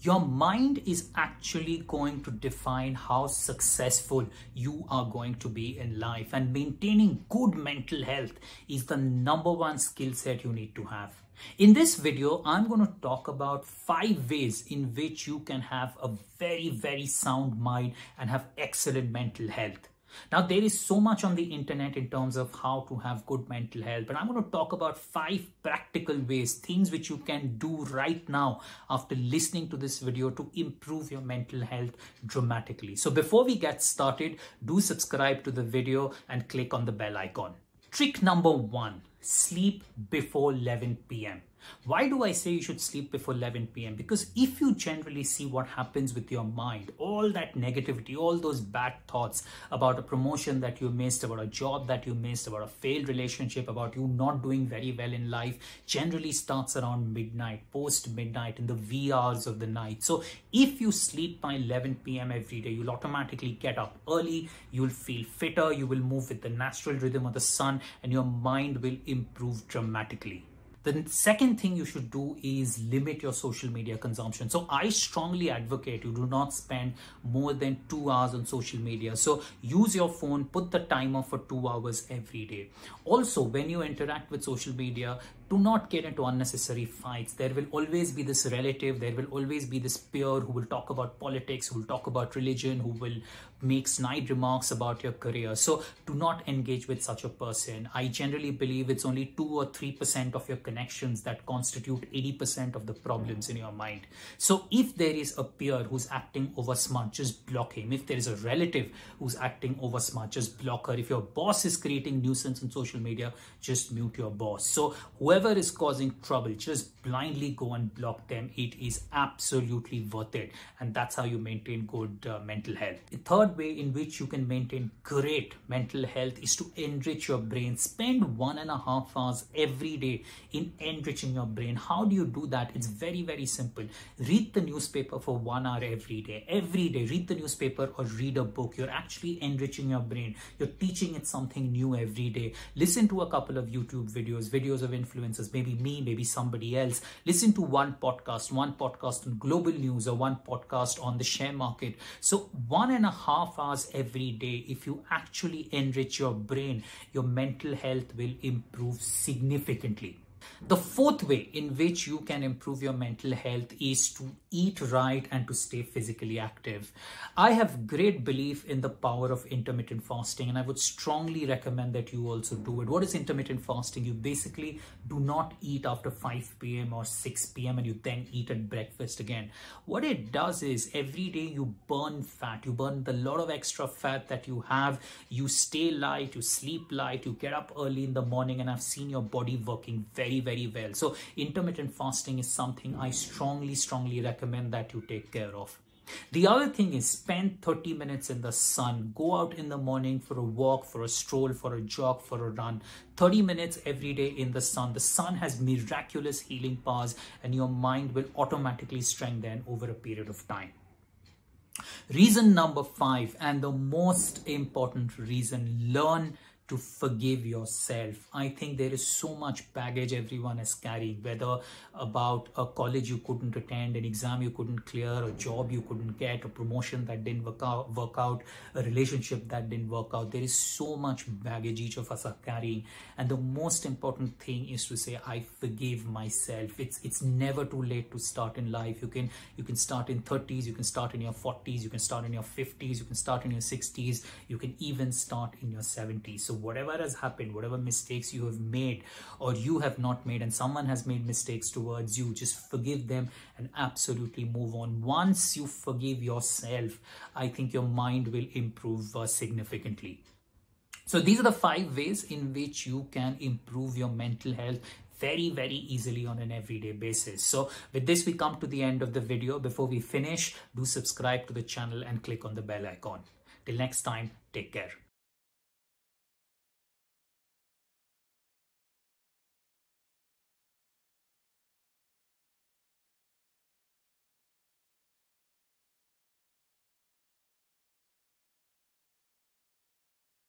Your mind is actually going to define how successful you are going to be in life, and maintaining good mental health is the number one skill set you need to have. In this video, I'm going to talk about five ways in which you can have a very, very sound mind and have excellent mental health. Now, there is so much on the internet in terms of how to have good mental health, but I'm going to talk about five practical ways, things which you can do right now after listening to this video to improve your mental health dramatically. So before we get started, do subscribe to the video and click on the bell icon. Trick number one, sleep before 11 p.m. Why do I say you should sleep before 11 p.m.? Because if you generally see what happens with your mind, all that negativity, all those bad thoughts about a promotion that you missed, about a job that you missed, about a failed relationship, about you not doing very well in life, generally starts around midnight, post midnight, in the wee hours of the night. So if you sleep by 11 p.m. every day, you'll automatically get up early, you'll feel fitter, you will move with the natural rhythm of the sun, and your mind will improve dramatically. The second thing you should do is limit your social media consumption. So I strongly advocate you do not spend more than two hours on social media. So use your phone, put the timer for two hours every day. Also, when you interact with social media, do not get into unnecessary fights. There will always be this relative, there will always be this peer who will talk about politics, who will talk about religion, who will make snide remarks about your career. So do not engage with such a person. I generally believe it's only 2 or 3% of your connections that constitute 80% of the problems in your mind. So if there is a peer who's acting over smart, just block him. If there is a relative who's acting over smart, just block her. If your boss is creating nuisance on social media, just mute your boss. So whoever whoever is causing trouble, just blindly go and block them. It is absolutely worth it. And that's how you maintain good uh, mental health. The third way in which you can maintain great mental health is to enrich your brain. Spend one and a half hours every day in enriching your brain. How do you do that? It's very, very simple. Read the newspaper for one hour every day. Every day, read the newspaper or read a book. You're actually enriching your brain. You're teaching it something new every day. Listen to a couple of YouTube videos, videos of influence influencers, maybe me, maybe somebody else. Listen to one podcast, one podcast on global news or one podcast on the share market. So one and a half hours every day, if you actually enrich your brain, your mental health will improve significantly. The fourth way in which you can improve your mental health is to eat right and to stay physically active. I have great belief in the power of intermittent fasting and I would strongly recommend that you also do it. What is intermittent fasting? You basically do not eat after 5 p.m. or 6 p.m. and you then eat at breakfast again. What it does is every day you burn fat, you burn the lot of extra fat that you have, you stay light, you sleep light, you get up early in the morning and I've seen your body working very, very well. So intermittent fasting is something I strongly, strongly recommend that you take care of. The other thing is spend 30 minutes in the sun. Go out in the morning for a walk, for a stroll, for a jog, for a run. 30 minutes every day in the sun. The sun has miraculous healing powers and your mind will automatically strengthen over a period of time. Reason number five, and the most important reason, learn to forgive yourself. I think there is so much baggage everyone is carrying, whether about a college you couldn't attend, an exam you couldn't clear, a job you couldn't get, a promotion that didn't work out, work out, a relationship that didn't work out. There is so much baggage each of us are carrying. And the most important thing is to say, I forgive myself. It's it's never too late to start in life. You can you can start in 30s, you can start in your 40s, you can start in your 50s, you can start in your 60s, you can even start in your 70s. So whatever has happened, whatever mistakes you have made or you have not made, and someone has made mistakes towards you, just forgive them and absolutely move on. Once you forgive yourself, I think your mind will improve uh, significantly. So these are the five ways in which you can improve your mental health very very easily on an everyday basis so with this we come to the end of the video before we finish do subscribe to the channel and click on the bell icon till next time take care